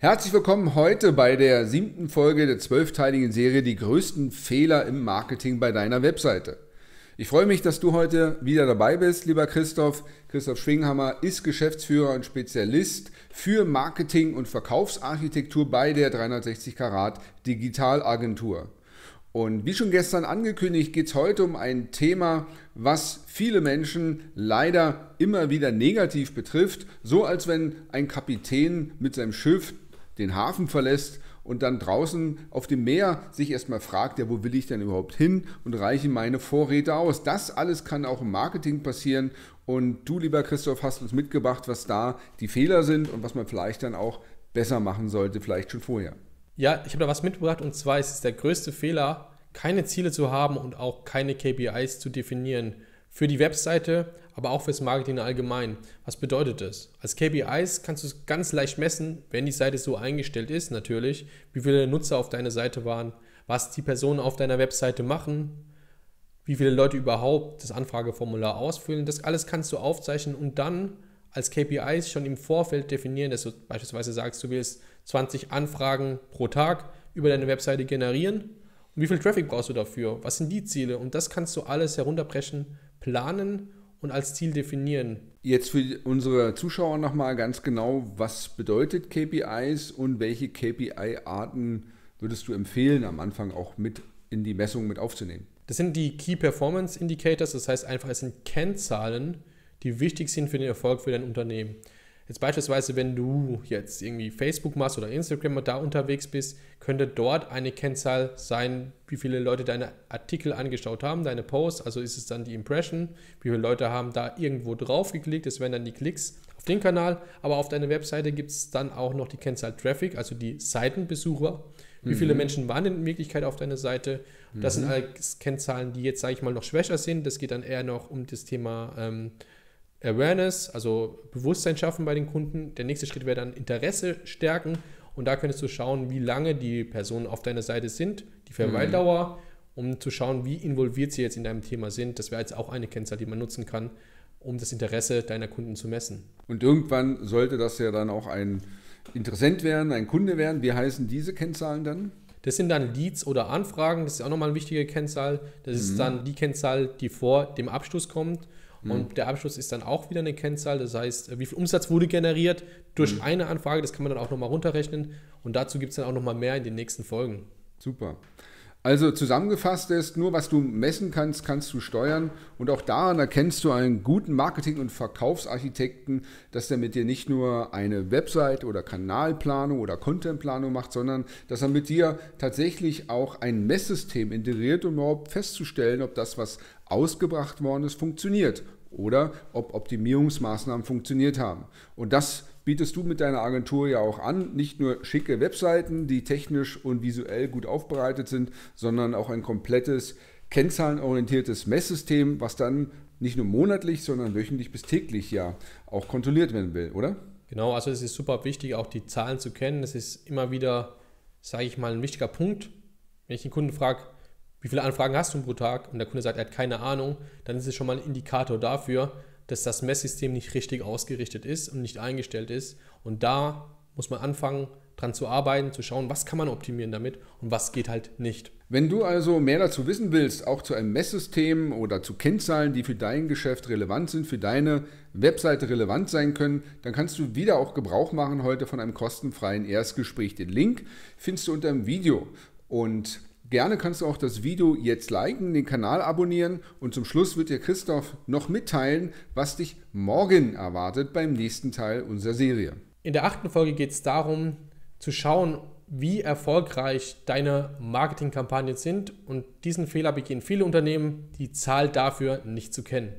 Herzlich willkommen heute bei der siebten Folge der zwölfteiligen Serie Die größten Fehler im Marketing bei deiner Webseite. Ich freue mich, dass du heute wieder dabei bist, lieber Christoph. Christoph Schwinghammer ist Geschäftsführer und Spezialist für Marketing und Verkaufsarchitektur bei der 360 Karat Digitalagentur. Und wie schon gestern angekündigt, geht es heute um ein Thema, was viele Menschen leider immer wieder negativ betrifft. So als wenn ein Kapitän mit seinem Schiff den Hafen verlässt und dann draußen auf dem Meer sich erstmal fragt, ja, wo will ich denn überhaupt hin und reiche meine Vorräte aus. Das alles kann auch im Marketing passieren und du, lieber Christoph, hast uns mitgebracht, was da die Fehler sind und was man vielleicht dann auch besser machen sollte, vielleicht schon vorher. Ja, ich habe da was mitgebracht und zwar ist es der größte Fehler, keine Ziele zu haben und auch keine KPIs zu definieren für die Webseite, aber auch fürs Marketing allgemein. Was bedeutet das? Als KPIs kannst du es ganz leicht messen, wenn die Seite so eingestellt ist, natürlich, wie viele Nutzer auf deiner Seite waren, was die Personen auf deiner Webseite machen, wie viele Leute überhaupt das Anfrageformular ausfüllen. Das alles kannst du aufzeichnen und dann als KPIs schon im Vorfeld definieren, dass du beispielsweise sagst, du willst 20 Anfragen pro Tag über deine Webseite generieren. Und wie viel Traffic brauchst du dafür? Was sind die Ziele? Und das kannst du alles herunterbrechen planen und als Ziel definieren. Jetzt für unsere Zuschauer nochmal ganz genau, was bedeutet KPIs und welche KPI-Arten würdest du empfehlen, am Anfang auch mit in die Messung mit aufzunehmen? Das sind die Key Performance Indicators, das heißt einfach, es sind Kennzahlen, die wichtig sind für den Erfolg für dein Unternehmen. Jetzt beispielsweise, wenn du jetzt irgendwie Facebook machst oder Instagram und da unterwegs bist, könnte dort eine Kennzahl sein, wie viele Leute deine Artikel angeschaut haben, deine Posts, also ist es dann die Impression, wie viele Leute haben da irgendwo drauf geklickt, das wären dann die Klicks auf den Kanal, aber auf deiner Webseite gibt es dann auch noch die Kennzahl Traffic, also die Seitenbesucher. Wie viele mhm. Menschen waren in Wirklichkeit auf deiner Seite? Das mhm. sind alles Kennzahlen, die jetzt, sage ich mal, noch schwächer sind. Das geht dann eher noch um das Thema ähm, Awareness, also Bewusstsein schaffen bei den Kunden. Der nächste Schritt wäre dann Interesse stärken. Und da könntest du schauen, wie lange die Personen auf deiner Seite sind, die Verweildauer, um zu schauen, wie involviert sie jetzt in deinem Thema sind. Das wäre jetzt auch eine Kennzahl, die man nutzen kann, um das Interesse deiner Kunden zu messen. Und irgendwann sollte das ja dann auch ein Interessent werden, ein Kunde werden. Wie heißen diese Kennzahlen dann? Das sind dann Leads oder Anfragen. Das ist auch nochmal eine wichtige Kennzahl. Das mhm. ist dann die Kennzahl, die vor dem Abschluss kommt. Mhm. Und der Abschluss ist dann auch wieder eine Kennzahl, das heißt, wie viel Umsatz wurde generiert durch mhm. eine Anfrage, das kann man dann auch nochmal runterrechnen. Und dazu gibt es dann auch nochmal mehr in den nächsten Folgen. Super. Also zusammengefasst ist, nur was du messen kannst, kannst du steuern. Und auch daran erkennst du einen guten Marketing- und Verkaufsarchitekten, dass er mit dir nicht nur eine Website oder Kanalplanung oder Contentplanung macht, sondern dass er mit dir tatsächlich auch ein Messsystem integriert, um überhaupt festzustellen, ob das, was ausgebracht worden ist, funktioniert oder ob Optimierungsmaßnahmen funktioniert haben. Und das bietest du mit deiner Agentur ja auch an. Nicht nur schicke Webseiten, die technisch und visuell gut aufbereitet sind, sondern auch ein komplettes kennzahlenorientiertes Messsystem, was dann nicht nur monatlich, sondern wöchentlich bis täglich ja auch kontrolliert werden will, oder? Genau, also es ist super wichtig, auch die Zahlen zu kennen. Das ist immer wieder, sage ich mal, ein wichtiger Punkt. Wenn ich den Kunden frage, wie viele Anfragen hast du pro Tag und der Kunde sagt, er hat keine Ahnung, dann ist es schon mal ein Indikator dafür, dass das Messsystem nicht richtig ausgerichtet ist und nicht eingestellt ist. Und da muss man anfangen, dran zu arbeiten, zu schauen, was kann man optimieren damit und was geht halt nicht. Wenn du also mehr dazu wissen willst, auch zu einem Messsystem oder zu Kennzahlen, die für dein Geschäft relevant sind, für deine Webseite relevant sein können, dann kannst du wieder auch Gebrauch machen heute von einem kostenfreien Erstgespräch. Den Link findest du unter dem Video. Und Gerne kannst du auch das Video jetzt liken, den Kanal abonnieren und zum Schluss wird dir Christoph noch mitteilen, was dich morgen erwartet beim nächsten Teil unserer Serie. In der achten Folge geht es darum, zu schauen, wie erfolgreich deine Marketingkampagnen sind und diesen Fehler begehen viele Unternehmen, die Zahl dafür nicht zu kennen.